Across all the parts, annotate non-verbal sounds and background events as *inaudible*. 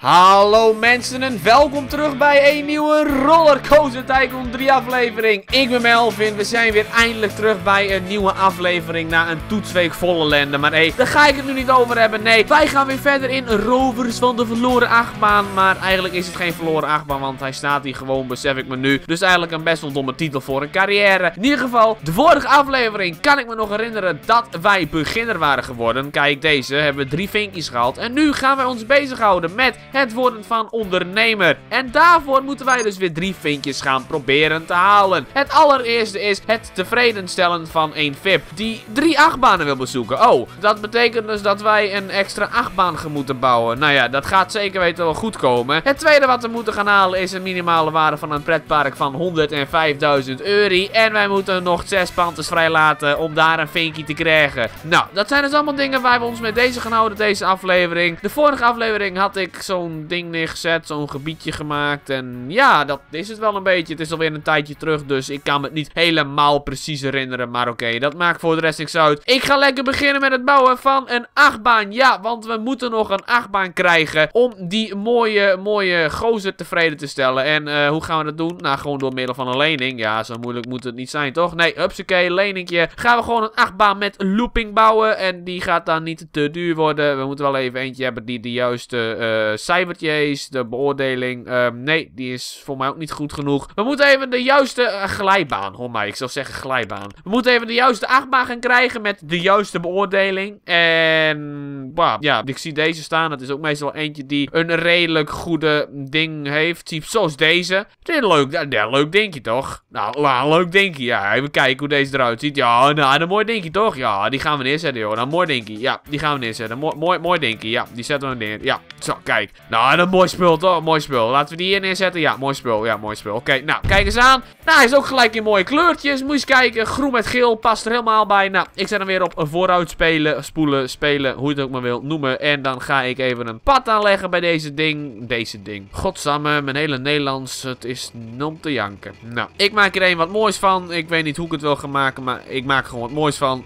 Hallo mensen en welkom terug bij een nieuwe Rollercoaster Tycoon 3 aflevering. Ik ben Melvin, we zijn weer eindelijk terug bij een nieuwe aflevering na een toetsweek volle lende. Maar hé, daar ga ik het nu niet over hebben. Nee, wij gaan weer verder in Rovers van de verloren achtbaan. Maar eigenlijk is het geen verloren achtbaan, want hij staat hier gewoon, besef ik me nu. Dus eigenlijk een best wel domme titel voor een carrière. In ieder geval, de vorige aflevering kan ik me nog herinneren dat wij beginner waren geworden. Kijk, deze hebben we drie vinkjes gehaald. En nu gaan wij ons bezighouden met het worden van ondernemer. En daarvoor moeten wij dus weer drie vinkjes gaan proberen te halen. Het allereerste is het tevredenstellen van een VIP die drie achtbanen wil bezoeken. Oh, dat betekent dus dat wij een extra achtbaan gaan moeten bouwen. Nou ja, dat gaat zeker weten wel goed komen. Het tweede wat we moeten gaan halen is een minimale waarde van een pretpark van 105.000 euro. En wij moeten nog zes pantes vrijlaten om daar een vinkje te krijgen. Nou, dat zijn dus allemaal dingen waar we ons met deze gaan houden, deze aflevering. De vorige aflevering had ik zo'n ding neergezet, zo'n gebiedje gemaakt. En ja, dat is het wel een beetje. Het is alweer een tijdje terug, dus ik kan me het niet helemaal precies herinneren. Maar oké, dat maakt voor de rest niks uit. Ik ga lekker beginnen met het bouwen van een achtbaan. Ja, want we moeten nog een achtbaan krijgen om die mooie, mooie gozer tevreden te stellen. En uh, hoe gaan we dat doen? Nou, gewoon door middel van een lening. Ja, zo moeilijk moet het niet zijn, toch? Nee, hupsakee, leningje. Gaan we gewoon een achtbaan met looping bouwen. En die gaat dan niet te duur worden. We moeten wel even eentje hebben die de juiste uh, cijfertjes, de beoordeling. Uh, nee, die is voor mij ook niet goed genoeg. We moeten even de juiste uh, glijbaan. Hoor mij, ik zou zeggen glijbaan. We moeten even de juiste achtbaan gaan krijgen met de juiste beoordeling. En bah, ja, ik zie deze staan. Het is ook meestal eentje die een redelijk goede ding heeft. Typ zoals deze. Dit is leuk, ja, leuk dingetje toch? Nou, een leuk dingetje. Ja, even kijken hoe deze eruit ziet. Ja, nou, een mooi dingetje toch? Ja, die gaan we neerzetten joh. Nou, mooi dingetje. Ja, die gaan we neerzetten. Mooi, mooi, mooi dingetje. Ja, die zetten we neer. Ja, zo, kijk. Nou, een mooi spul toch? Mooi spul. Laten we die hier neerzetten. Ja, mooi spul. Ja, mooi spul. Oké, nou, kijk eens aan. Nou, hij is ook gelijk in mooie kleurtjes. Moet je eens kijken. Groen met geel past er helemaal bij. Nou, ik zet hem weer op vooruit spelen, spoelen, spelen, hoe je het ook maar wil noemen. En dan ga ik even een pad aanleggen bij deze ding. Deze ding. Godsamme, mijn hele Nederlands, het is om te janken. Nou, ik maak er een wat moois van. Ik weet niet hoe ik het wil gaan maken, maar ik maak er gewoon wat moois van.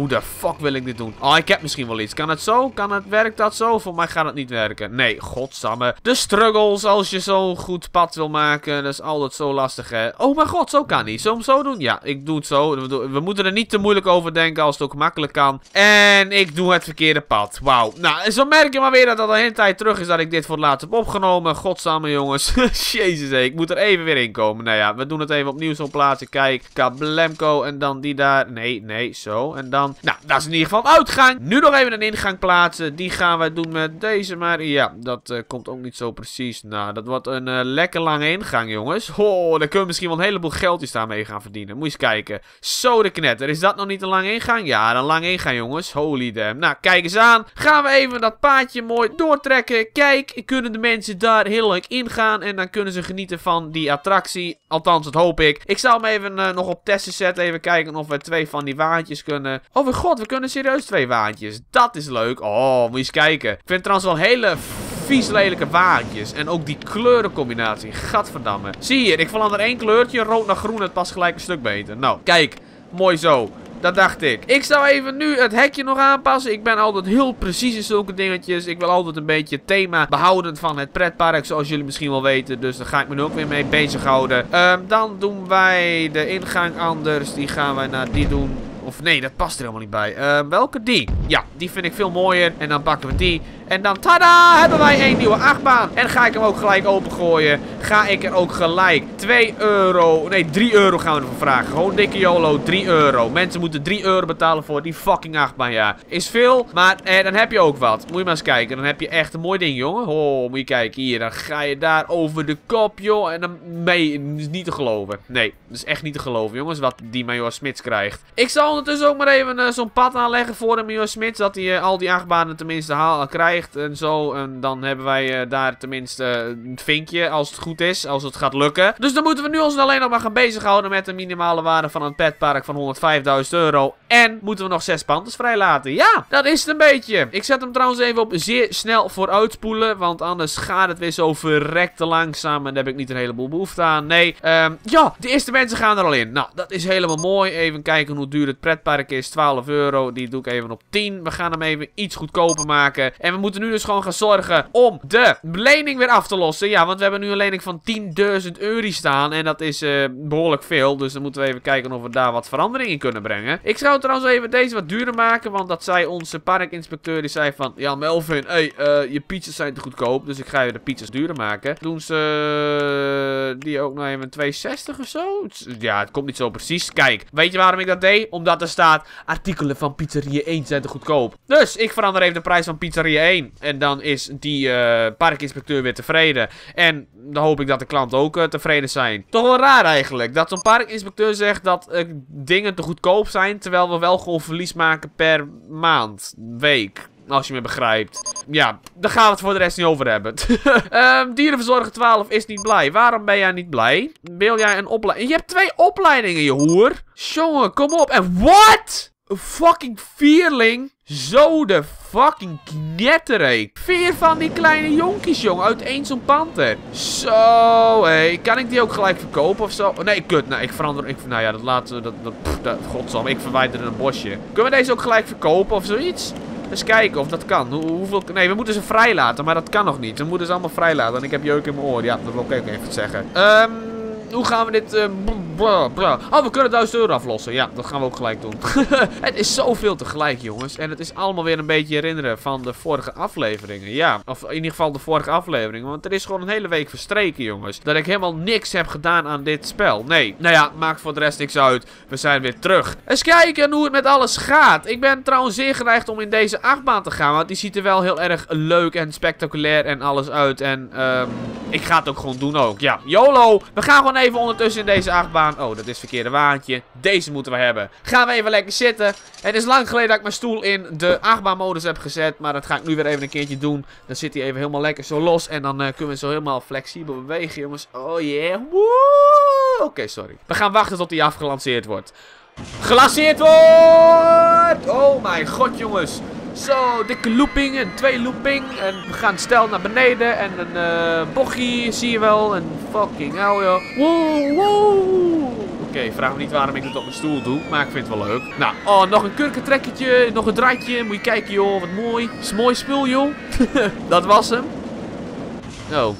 Hoe de fuck wil ik dit doen? Oh, ik heb misschien wel iets. Kan het zo? Kan het, werkt dat zo? Voor mij gaat het niet werken. Nee, godsamme. De struggles als je zo'n goed pad wil maken. Dat is altijd zo lastig, hè. Oh mijn god, zo kan niet. We hem zo doen? Ja, ik doe het zo. We moeten er niet te moeilijk over denken als het ook makkelijk kan. En ik doe het verkeerde pad. Wauw. Nou, zo merk je maar weer dat dat al een hele tijd terug is dat ik dit voor het laatst heb opgenomen. Godsamme, jongens. *laughs* Jezus, ik moet er even weer in komen. Nou ja, we doen het even opnieuw zo plaatsen. Kijk, Kablemco en dan die daar. Nee, nee, zo. En dan... Nou, dat is in ieder geval een uitgang. Nu nog even een ingang plaatsen. Die gaan we doen met deze. Maar ja, dat uh, komt ook niet zo precies. Nou, dat wordt een uh, lekker lange ingang, jongens. Oh, daar kunnen we misschien wel een heleboel geldjes daarmee gaan verdienen. Moet je eens kijken. Zo de knetter. Is dat nog niet een lange ingang? Ja, een lange ingang, jongens. Holy damn. Nou, kijk eens aan. Gaan we even dat paadje mooi doortrekken. Kijk, kunnen de mensen daar heel leuk ingaan. En dan kunnen ze genieten van die attractie. Althans, dat hoop ik. Ik zal hem even uh, nog op testen zetten. Even kijken of we twee van die waantjes kunnen. Oh mijn god, we kunnen serieus twee waantjes. Dat is leuk. Oh, moet je eens kijken. Ik vind trouwens wel hele vies lelijke waantjes. En ook die kleurencombinatie. Gadverdamme. Zie hier, ik verander één kleurtje. Rood naar groen. Het past gelijk een stuk beter. Nou, kijk. Mooi zo. Dat dacht ik. Ik zou even nu het hekje nog aanpassen. Ik ben altijd heel precies in zulke dingetjes. Ik wil altijd een beetje het thema behouden van het pretpark. Zoals jullie misschien wel weten. Dus daar ga ik me nu ook weer mee bezighouden. Um, dan doen wij de ingang anders. Die gaan wij naar die doen. Of nee, dat past er helemaal niet bij. Uh, welke? Die. Ja, die vind ik veel mooier. En dan pakken we die. En dan, tada, hebben wij een nieuwe achtbaan. En ga ik hem ook gelijk opengooien. Ga ik er ook gelijk 2 euro, nee 3 euro gaan we ervoor vragen. Gewoon dikke YOLO, 3 euro. Mensen moeten 3 euro betalen voor die fucking achtbaan, ja. Is veel, maar eh, dan heb je ook wat. Moet je maar eens kijken. Dan heb je echt een mooi ding, jongen. Oh, moet je kijken. Hier, dan ga je daar over de kop, joh. En dan mee, is niet te geloven. Nee, dat is echt niet te geloven, jongens, wat die Major Smits krijgt. Ik zal ondertussen ook maar even uh, zo'n pad aanleggen voor de Major Smits. Dat hij uh, al die achtbanen tenminste haal, krijgt en zo. En dan hebben wij uh, daar tenminste een vinkje als het goed is. Als het gaat lukken. Dus dan moeten we nu ons alleen nog maar gaan bezighouden met een minimale waarde van een petpark van 105.000 euro. En moeten we nog 6 pantes vrijlaten. Ja, dat is het een beetje. Ik zet hem trouwens even op zeer snel vooruitspoelen. Want anders gaat het weer zo verrekte langzaam. En daar heb ik niet een heleboel behoefte aan. Nee, um, ja, de eerste mensen gaan er al in. Nou, dat is helemaal mooi. Even kijken hoe duur het pretpark is. 12 euro. Die doe ik even op 10. We gaan hem even iets goedkoper maken. En we moeten moeten nu dus gewoon gaan zorgen om de lening weer af te lossen. Ja, want we hebben nu een lening van 10.000 euro staan. En dat is uh, behoorlijk veel. Dus dan moeten we even kijken of we daar wat verandering in kunnen brengen. Ik zou trouwens even deze wat duurder maken. Want dat zei onze parkinspecteur. Die zei van, ja Melvin, hey, uh, je pizzas zijn te goedkoop. Dus ik ga je de pizzas duurder maken. Doen ze die ook nog even 260 of zo? Ja, het komt niet zo precies. Kijk, weet je waarom ik dat deed? Omdat er staat, artikelen van pizzeria 1 zijn te goedkoop. Dus ik verander even de prijs van pizzeria 1. En dan is die uh, parkinspecteur weer tevreden. En dan hoop ik dat de klanten ook uh, tevreden zijn. Toch wel raar eigenlijk. Dat zo'n parkinspecteur zegt dat uh, dingen te goedkoop zijn. Terwijl we wel gewoon verlies maken per maand, week. Als je me begrijpt. Ja, daar gaan we het voor de rest niet over hebben. um, *laughs* dierenverzorger 12 is niet blij. Waarom ben jij niet blij? Wil jij een opleiding? Je hebt twee opleidingen, je hoer. Jongen, kom op. En what? Een fucking vierling? Zo de fucking knettereek. Vier van die kleine jonkies, jongen. Uit één zo'n panter. Zo, hé. Kan ik die ook gelijk verkopen of zo? Nee, kut. Nou, ik verander... Ik, nou ja, dat laten we... Dat, dat, ik verwijder een bosje. Kunnen we deze ook gelijk verkopen of zoiets? Eens kijken of dat kan. Hoe, hoeveel... Nee, we moeten ze vrijlaten, maar dat kan nog niet. We moeten ze allemaal vrijlaten. En ik heb jeuk in mijn oor. Ja, dat wil ik ook even zeggen. Ehm... Um, hoe gaan we dit... Uh, oh, we kunnen 1000 euro aflossen. Ja, dat gaan we ook gelijk doen. *laughs* het is zoveel tegelijk, jongens. En het is allemaal weer een beetje herinneren van de vorige afleveringen. Ja, of in ieder geval de vorige afleveringen. Want er is gewoon een hele week verstreken, jongens. Dat ik helemaal niks heb gedaan aan dit spel. Nee, nou ja, maakt voor de rest niks uit. We zijn weer terug. Eens kijken hoe het met alles gaat. Ik ben trouwens zeer geneigd om in deze achtbaan te gaan. Want die ziet er wel heel erg leuk en spectaculair en alles uit. En um, ik ga het ook gewoon doen ook. Ja, YOLO. We gaan gewoon even ondertussen in deze achtbaan. Oh, dat is het verkeerde waantje. Deze moeten we hebben. Gaan we even lekker zitten. Het is lang geleden dat ik mijn stoel in de achtbaanmodus heb gezet. Maar dat ga ik nu weer even een keertje doen. Dan zit hij even helemaal lekker zo los. En dan uh, kunnen we zo helemaal flexibel bewegen, jongens. Oh yeah. Oké, sorry. We gaan wachten tot hij afgelanceerd wordt. Gelanceerd wordt! Oh mijn god, jongens. Zo, dikke looping en twee looping. En we gaan stel naar beneden. En een uh, zie je wel. En fucking hell, joh. Wow, wow. Oké, vraag me niet waarom ik het op mijn stoel doe. Maar ik vind het wel leuk. Nou, oh, nog een kurkentrekketje. Nog een draadje. Moet je kijken, joh. Wat mooi. Is mooi spul, joh. *laughs* dat was hem. Oh.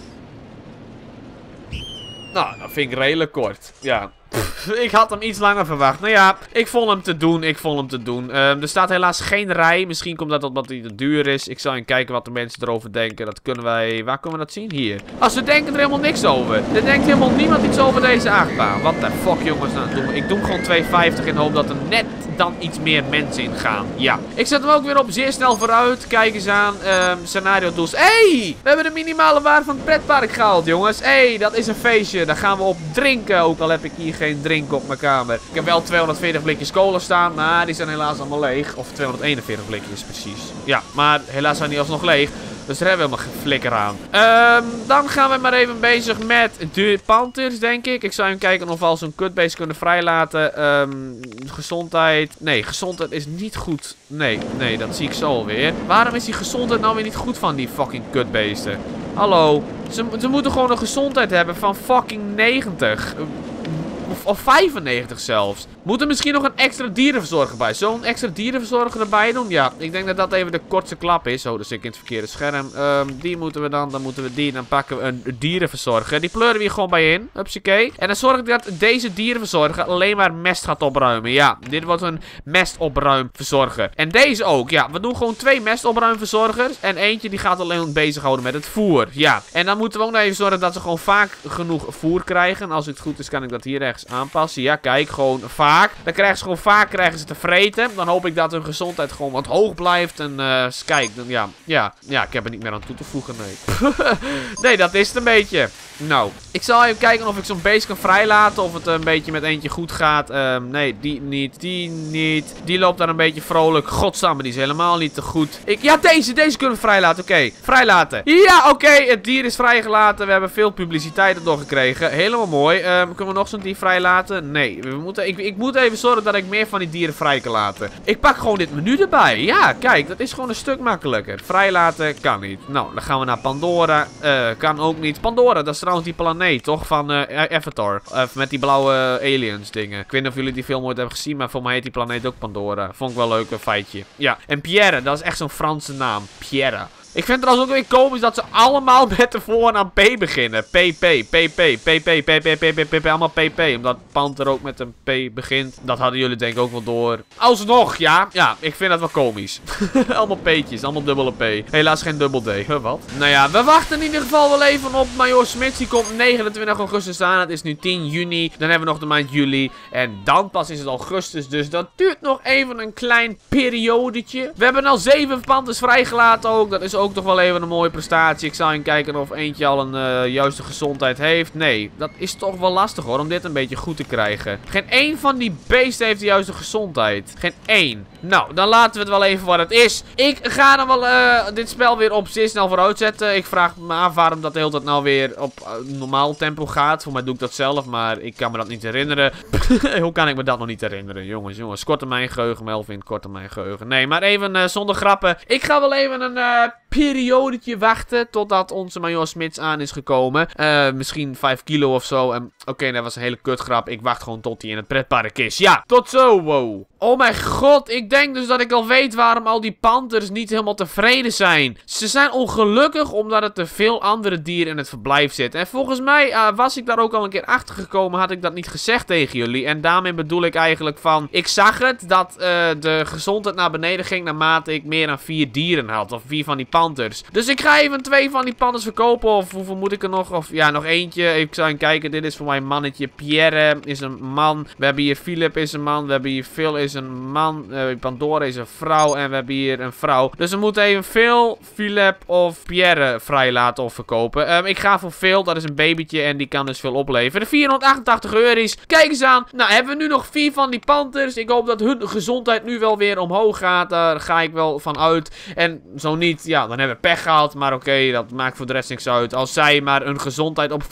Nou, dat vind ik redelijk kort. Ja, *laughs* ik had hem iets langer verwacht. Nou ja, ik vond hem te doen. Ik vond hem te doen. Um, er staat helaas geen rij. Misschien komt dat omdat hij te duur is. Ik zal even kijken wat de mensen erover denken. Dat kunnen wij... Waar kunnen we dat zien? Hier. Als we denken er helemaal niks over. Er denkt helemaal niemand iets over deze achtbaan. Wat de fuck, jongens. Nou, ik doe hem gewoon 2,50 in hoop dat er net dan iets meer mensen in gaan. Ja. Ik zet hem ook weer op zeer snel vooruit. Kijk eens aan. Um, scenario tools. hey, we hebben de minimale waarde van het pretpark gehaald, jongens. hey, dat is een feestje. Daar gaan we op drinken. Ook al heb ik hier geen drinken op mijn kamer. Ik heb wel 240 blikjes cola staan, maar die zijn helaas allemaal leeg. Of 241 blikjes, precies. Ja, maar helaas zijn die alsnog leeg. Dus daar hebben we helemaal geen flikker aan. Um, dan gaan we maar even bezig met de Panthers, denk ik. Ik zou even kijken of we al zo'n kutbeest kunnen vrijlaten. Um, gezondheid. Nee, gezondheid is niet goed. Nee, nee, dat zie ik zo alweer. Waarom is die gezondheid nou weer niet goed van die fucking kutbeesten? Hallo. Ze, ze moeten gewoon een gezondheid hebben van fucking 90. Of, of 95 zelfs. Moet er misschien nog een extra dierenverzorger bij? Zo'n extra dierenverzorger erbij doen? Ja, ik denk dat dat even de kortste klap is. Oh, dus ik in het verkeerde scherm. Um, die moeten we dan. Dan moeten we die. Dan pakken we een dierenverzorger. Die pleuren we hier gewoon bij in. Hupsakee. En dan zorg ik dat deze dierenverzorger alleen maar mest gaat opruimen. Ja, dit wordt een mestopruimverzorger. En deze ook. Ja, we doen gewoon twee mestopruimverzorgers. En eentje die gaat alleen bezighouden met het voer. Ja. En dan moeten we ook nog even zorgen dat ze gewoon vaak genoeg voer krijgen. Als het goed is, kan ik dat hier rechts aanpassen. Ja, kijk, gewoon vaak. Dan krijgen ze gewoon vaak krijgen ze te vreten. Dan hoop ik dat hun gezondheid gewoon wat hoog blijft. En uh, kijk, dan, ja, ja, ja, ik heb er niet meer aan toe te voegen, nee. *laughs* nee, dat is het een beetje. Nou, ik zal even kijken of ik zo'n beest kan vrijlaten. Of het een beetje met eentje goed gaat. Um, nee, die niet. Die niet. Die loopt daar een beetje vrolijk. Godsamme, die is helemaal niet te goed. Ik, ja, deze. Deze kunnen we vrijlaten. Oké, vrijlaten. Ja, oké. het dier is vrijgelaten. We hebben veel publiciteit erdoor gekregen. Helemaal mooi. Um, kunnen we nog zo'n dier vrijlaten? Nee. We moeten, ik, ik moet even zorgen dat ik meer van die dieren vrij kan laten. Ik pak gewoon dit menu erbij. Ja, kijk. Dat is gewoon een stuk makkelijker. Vrijlaten kan niet. Nou, dan gaan we naar Pandora. Uh, kan ook niet. Pandora, dat is trouwens die planeet, toch? Van uh, Avatar. Met die blauwe aliens dingen. Ik weet niet of jullie die film ooit hebben gezien, maar voor mij heet die planeet ook Pandora. Vond ik wel een leuk feitje. Ja, en Pierre, dat is echt zo'n Franse naam. Pierre. Ik vind het trouwens ook weer komisch dat ze allemaal met de voornaam P beginnen. PP, PP, PP, PP, PP, PP, allemaal PP. Omdat Panther ook met een P begint. Dat hadden jullie denk ik ook wel door. Alsnog, ja. Ja, ik vind dat wel komisch. allemaal P'tjes, allemaal dubbele P. Helaas geen dubbel D. Huh, wat? Nou ja, we wachten in ieder geval wel even op Major Smits. Die komt 29 augustus aan. Het is nu 10 juni. Dan hebben we nog de maand juli. En dan pas is het augustus. Dus dat duurt nog even een klein periodetje. We hebben al 7 Panthers vrijgelaten ook. Dat is toch wel even een mooie prestatie. Ik zou even kijken of eentje al een uh, juiste gezondheid heeft. Nee, dat is toch wel lastig hoor, om dit een beetje goed te krijgen. Geen één van die beesten heeft de juiste gezondheid. Geen één. Nou, dan laten we het wel even wat het is. Ik ga dan wel uh, dit spel weer op zeer snel vooruit zetten. Ik vraag me af waarom dat de hele tijd nou weer op uh, normaal tempo gaat. Voor mij doe ik dat zelf, maar ik kan me dat niet herinneren. *laughs* Hoe kan ik me dat nog niet herinneren? Jongens, jongens. Korte mijn geheugen, Melvin. Korte mijn geheugen. Nee, maar even zonder grappen. Ik ga wel even een periodetje wachten totdat onze Major Smits aan is gekomen. Uh, misschien 5 kilo of zo. En oké, dat was een hele kutgrap. Ik wacht gewoon tot hij in het pretpark is. Ja, tot zo, wow. Oh mijn god, ik denk dus dat ik al weet waarom al die panthers niet helemaal tevreden zijn. Ze zijn ongelukkig omdat er te veel andere dieren in het verblijf zitten. En volgens mij uh, was ik daar ook al een keer achter gekomen, had ik dat niet gezegd tegen jullie. En daarmee bedoel ik eigenlijk van, ik zag het dat uh, de gezondheid naar beneden ging naarmate ik meer dan vier dieren had. Of vier van die Dus ik ga even twee van die panthers verkopen. Of hoeveel moet ik er nog? Of ja, nog eentje. Ik zou even kijken, dit is voor mijn mannetje. Pierre is een man. We hebben hier Philip is een man. We hebben hier Phil is een man. Uh, Pandora is een vrouw. En we hebben hier een vrouw. Dus we moeten even Phil, Philip of Pierre vrijlaten of verkopen. Um, ik ga voor Phil. Dat is een babytje. En die kan dus veel opleveren. 488 euro's. Kijk eens aan. Nou, hebben we nu nog vier van die panthers. Ik hoop dat hun gezondheid nu wel weer omhoog gaat. Daar ga ik wel van uit. En zo niet, ja, dan hebben we pech gehad. Maar oké, dat maakt voor de rest niks uit. Als zij maar een gezondheid op 95%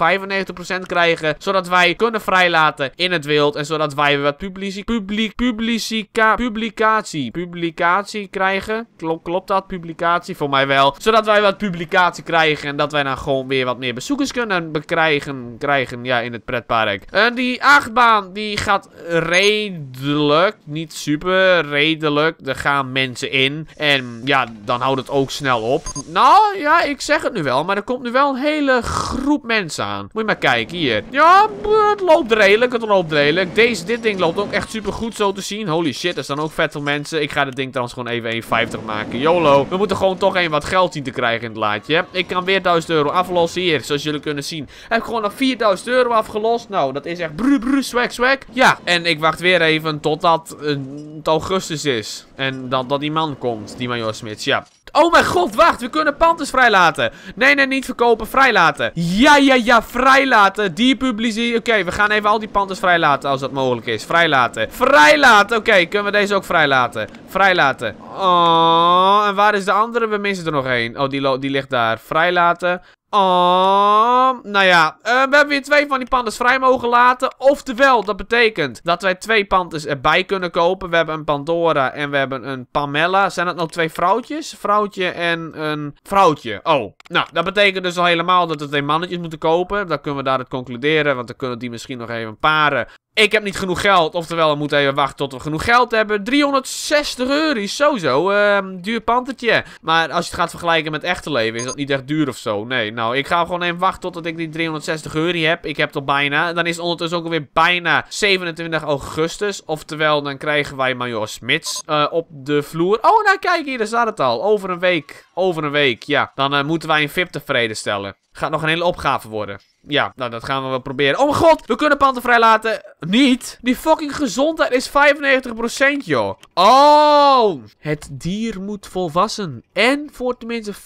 krijgen. Zodat wij kunnen vrijlaten in het wild. En zodat wij wat publici publiek, publicatie, publicatie krijgen. Klopt, klopt dat? Publicatie? Voor mij wel. Zodat wij wat publicatie krijgen. En dat wij dan gewoon weer wat meer bezoekers kunnen bekrijgen. Krijgen, ja, in het pretpark. En die achtbaan, die gaat redelijk. Niet super, redelijk. Er gaan mensen in. En ja, dan houdt het ook snel op. Nou, ja, ik zeg het nu wel. Maar er komt nu wel een hele groep mensen aan. Moet je maar kijken, hier. Ja, het loopt redelijk, het loopt redelijk. Deze, dit ding loopt ook echt super goed zo te zien. Holy shit, er staan ook vette mensen. Ik ga dit ding trouwens gewoon even 1,50 maken. YOLO. We moeten gewoon toch even wat geld zien te krijgen in het laadje. Ik kan weer 1000 euro aflossen hier, zoals jullie kunnen zien. Heb ik gewoon nog 4000 euro afgelost. Nou, dat is echt bru bru swag swag. Ja, en ik wacht weer even totdat het augustus is. En dat, dat die man komt, die Major Smits. Ja, Oh mijn god, wacht. We kunnen panthers vrijlaten. Nee, nee, niet verkopen. Vrijlaten. Ja, ja, ja. Vrijlaten. Die publicie. Oké, we gaan even al die panthers vrijlaten als dat mogelijk is. Vrijlaten. Vrijlaten. Oké, kunnen we deze ook vrijlaten. Vrijlaten. Oh, en waar is de andere? We missen er nog één. Oh, die, die ligt daar. Vrijlaten. Oh, nou ja, uh, we hebben weer twee van die pandas vrij mogen laten. Oftewel, dat betekent dat wij twee pandas erbij kunnen kopen. We hebben een Pandora en we hebben een Pamela. Zijn dat nou twee vrouwtjes? Vrouwtje en een vrouwtje. Oh, nou, dat betekent dus al helemaal dat we twee mannetjes moeten kopen. Dan kunnen we daaruit concluderen, want dan kunnen die misschien nog even paren. Ik heb niet genoeg geld. Oftewel, we moeten even wachten tot we genoeg geld hebben. 360 euro is sowieso. Uh, duur pantertje. Maar als je het gaat vergelijken met echte leven, is dat niet echt duur of zo. Nee, nou, ik ga gewoon even wachten totdat ik die 360 euro heb. Ik heb het al bijna. Dan is het ondertussen ook alweer bijna 27 augustus. Oftewel, dan krijgen wij Major Smits uh, op de vloer. Oh, nou kijk hier, daar staat het al. Over een week. Over een week, ja. Dan uh, moeten wij een VIP tevreden stellen. Gaat nog een hele opgave worden. Ja, nou dat gaan we wel proberen. Oh mijn god, we kunnen panten vrijlaten. Niet. Die fucking gezondheid is 95% joh. Oh. Het dier moet volwassen. En voor tenminste 95%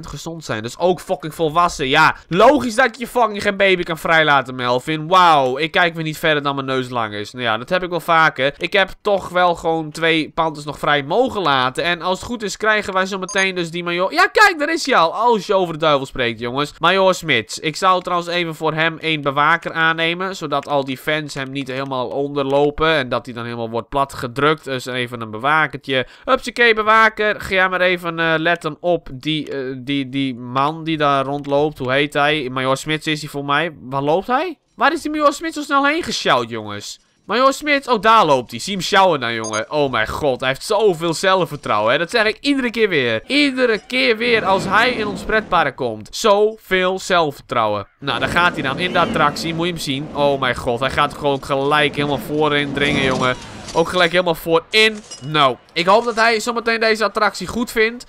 gezond zijn. Dus ook fucking volwassen. Ja, logisch dat je fucking geen baby kan vrijlaten Melvin. Wauw, ik kijk weer niet verder dan mijn neus lang is. Nou ja, dat heb ik wel vaker. Ik heb toch wel gewoon twee panthers nog vrij mogen laten. En als het goed is krijgen wij zo meteen dus die major... Ja kijk, daar is hij al. Als je over de duivel spreekt jongens. Major Smits. Ik zou trouwens even voor hem een bewaker aannemen. Zodat al die fans hem niet helemaal onderlopen. En dat hij dan helemaal wordt plat gedrukt. Dus even een bewakertje. Hupsakee, bewaker. Ga maar even uh, letten op die, uh, die, die man die daar rondloopt. Hoe heet hij? Major Smits is hij voor mij. Waar loopt hij? Waar is die Major Smits zo snel heen gesjouwd, jongens? Major Smits, oh daar loopt hij. Zie hem sjouwen nou jongen. Oh mijn god, hij heeft zoveel zelfvertrouwen. Hè? Dat zeg ik iedere keer weer. Iedere keer weer als hij in ons pretpark komt. Zoveel zelfvertrouwen. Nou, daar gaat hij dan in de attractie. Moet je hem zien. Oh mijn god, hij gaat gewoon gelijk helemaal voorin dringen jongen. Ook gelijk helemaal voorin. Nou, ik hoop dat hij zometeen deze attractie goed vindt.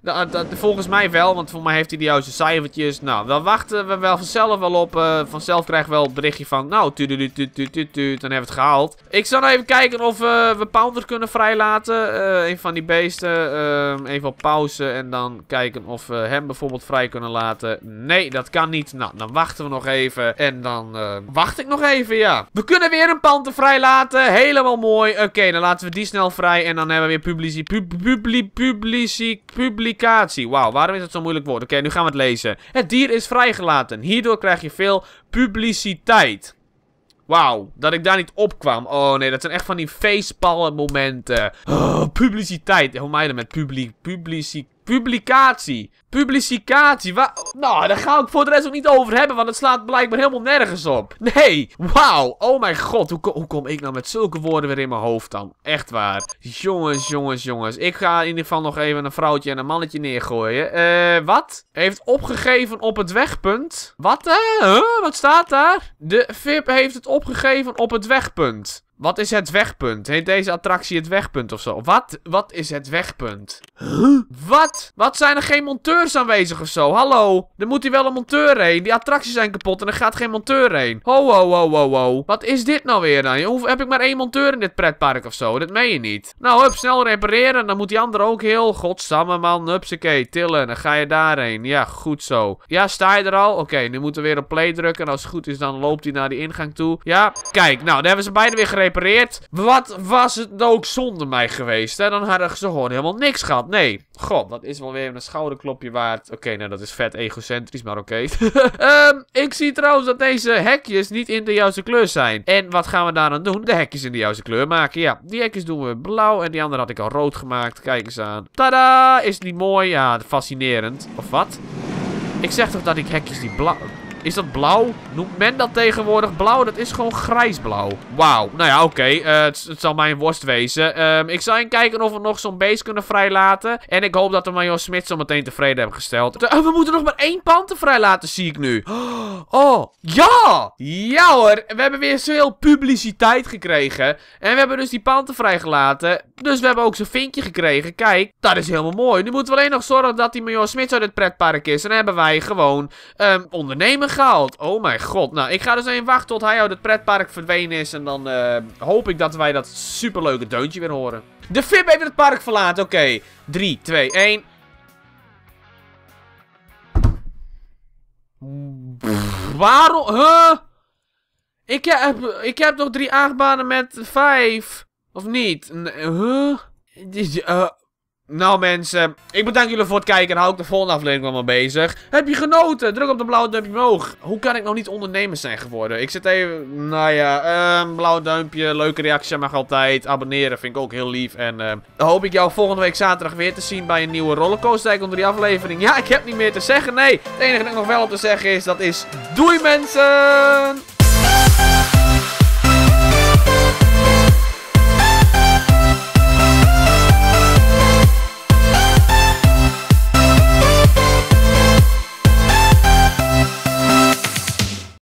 volgens mij wel, want voor mij heeft hij de juiste cijfertjes. Nou, dan wachten we wel vanzelf wel op. Uh, vanzelf krijgen we wel het berichtje van, nou, tu tu tu tu tu tu dan hebben we het gehaald. Ik zal even kijken of uh, we Pounder kunnen vrijlaten. Uh, een van die beesten. Ehm, even op pauze en dan kijken of we hem bijvoorbeeld vrij kunnen laten. Nee, dat kan niet. Nou, dan wachten we nog even. En dan wacht ik nog even, ja. We kunnen weer een panter vrijlaten. Helemaal mooi. Oké, dan laten we die snel vrij. En dan hebben we weer publici publi publici publicatie. Wauw, waarom is het zo'n moeilijk woord? Oké, nu gaan we het lezen. Het dier is vrijgelaten. Hierdoor krijg je veel publiciteit. Wauw, dat ik daar niet op kwam. Oh nee, dat zijn echt van die facepalm momenten. *gasps* Publiciteit. Hoe mij met publiek, publici, publicatie. Publicatie. Nou, daar ga ik voor de rest ook niet over hebben, want het slaat blijkbaar helemaal nergens op. Nee, wauw. Oh mijn god, hoe, hoe kom ik nou met zulke woorden weer in mijn hoofd dan? Echt waar. Jongens, jongens, jongens. Ik ga in ieder geval nog even een vrouwtje en een mannetje neergooien. Eh, wat? Heeft opgegeven op het wegpunt. Wat, eh? Huh? Wat staat daar? De VIP heeft het opgegeven op het wegpunt. Wat is het wegpunt? Heet deze attractie het wegpunt of zo? Wat? Wat is het wegpunt? Huh? Wat? Wat zijn er geen monteurs aanwezig of zo? Hallo? Er moet hier wel een monteur heen. Die attracties zijn kapot en er gaat geen monteur heen. Ho, ho, ho, ho, ho. Wat is dit nou weer dan? Hoe heb ik maar één monteur in dit pretpark of zo? Dat meen je niet. Nou, hup, snel repareren. Dan moet die andere ook heel. Godsamme man. Hupsakee, tillen. Dan ga je daarheen. Ja, goed zo. Ja, sta je er al? Oké, nu moeten we weer op play drukken. En als het goed is, dan loopt hij naar die ingang toe. Ja, kijk. Nou, daar hebben ze beide weer gerepareerd Wat was het ook zonder mij geweest, hè? Dan hadden ze gewoon helemaal niks gehad. Nee, god, dat is wel weer een schouderklopje waard. Oké, nou dat is vet egocentrisch, maar oké. *laughs* Ehm, ik zie trouwens dat deze hekjes niet in de juiste kleur zijn. En wat gaan we daar dan doen? De hekjes in de juiste kleur maken. Ja, die hekjes doen we blauw en die andere had ik al rood gemaakt. Kijk eens aan. Tada! Is die mooi? Ja, fascinerend. Of wat? Ik zeg toch dat ik hekjes die blauw... Is dat blauw? Noemt men dat tegenwoordig blauw? Dat is gewoon grijsblauw. Wauw. Nou ja, oké. Eh, het, het, zal mijn worst wezen. Um, ik zal even kijken of we nog zo'n beest kunnen vrijlaten. En ik hoop dat we Major Smit zo meteen tevreden hebben gesteld. Uh, we moeten nog maar één panter vrijlaten, zie ik nu. *gasps* Oh, ja! Ja hoor. We hebben weer zoveel publiciteit gekregen. En we hebben dus die panter vrijgelaten. Dus we hebben ook zo'n vinkje gekregen. Kijk, dat is helemaal mooi. Nu moeten we alleen nog zorgen dat die Major Smit uit het pretpark is. En dan hebben wij gewoon um, ondernemer Oh mijn god. Nou, ik ga dus even wachten tot hij uit het pretpark verdwenen is. En dan uh, hoop ik dat wij dat superleuke deuntje weer horen. De VIP heeft het park verlaten. Oké. 3, 2, 1. Waarom? Huh? Ik heb, ik heb nog drie achtbanen met vijf. Of niet? Huh? Uh, nou mensen, ik bedank jullie voor het kijken en hou ik de volgende aflevering wel maar bezig. Heb je genoten? Druk op de blauwe duimpje omhoog. Hoe kan ik nog niet ondernemer zijn geworden? Ik zit even, nou ja, um, blauw duimpje, leuke reactie mag altijd. Abonneren vind ik ook heel lief. En uh, dan hoop ik jou volgende week zaterdag weer te zien bij een nieuwe Rollercoaster onder die aflevering. Ja, ik heb niet meer te zeggen, nee. Het enige dat ik nog wel op te zeggen is, dat is doei mensen!